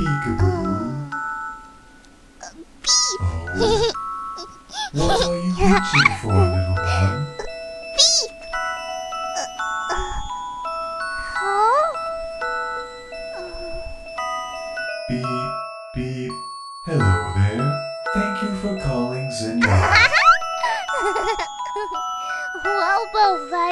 Peekaboo. Oh, what are you reaching for, little one? Beep. Huh? Beep, beep. Hello there. Thank you for calling Zenyatta. Well, funny.